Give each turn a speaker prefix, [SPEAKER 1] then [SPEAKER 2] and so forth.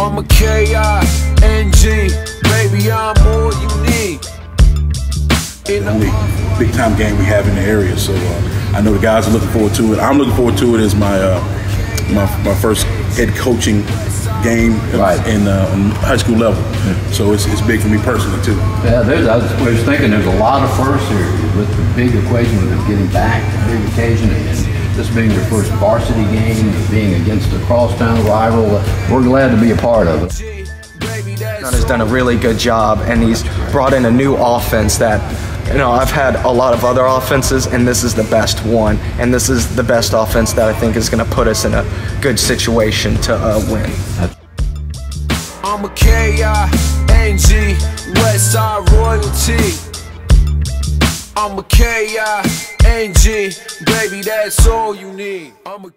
[SPEAKER 1] I'm a K-I-N-G, baby, I'm all you need. In the
[SPEAKER 2] only big time game we have in the area. So uh, I know the guys are looking forward to it. I'm looking forward to it as my uh, my, my first head coaching game
[SPEAKER 3] Right.
[SPEAKER 2] in uh, high school level. So it's, it's big for me personally too.
[SPEAKER 3] Yeah, there's, I was, I was thinking there's a lot of firsts here with the big equation of getting back, the big occasion, and this being your first varsity game, being against a crosstown rival. We're glad to be a part of it.
[SPEAKER 1] G, baby, that's
[SPEAKER 4] has done a really good job, and he's brought in a new offense that, you know, I've had a lot of other offenses, and this is the best one, and this is the best offense that I think is going to put us in a good situation to uh, win.
[SPEAKER 1] I'm a K-I-N-G, West Side Royalty. I'm a K-I-N-G, baby, that's all you need. I'm a